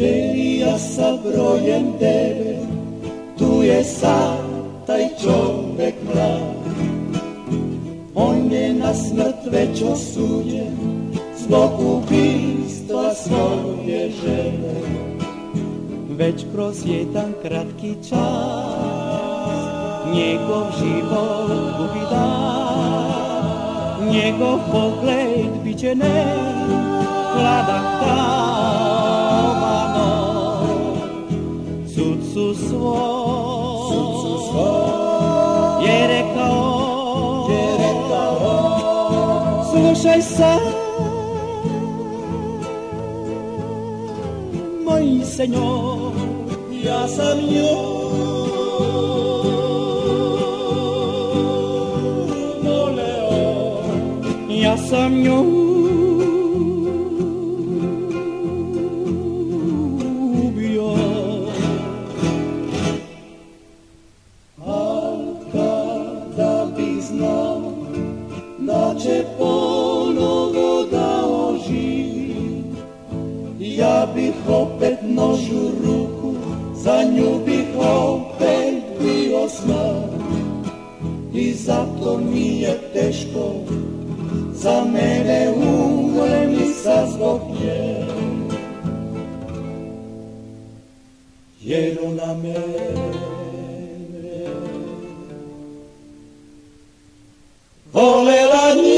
Ćelija sa brojem devet, tu je sad taj čovek mlad. On je na smrt već osuđen, zbog ubistva svoje žene. Već kroz jedan kratki čas, njegov život gubi dan, njegov pogled bit će ne, hladan kao Susuo Susuo Jerekao Jerekao Slušaj sad Moj senjor Ja sam Ja sam njoj znao da će ponovo da oživi, ja bih opet nožu ruku, za nju bih opet bio smak. I zato mi je teško, za mene umrem i sa zbog nje. Jer ona Oh, little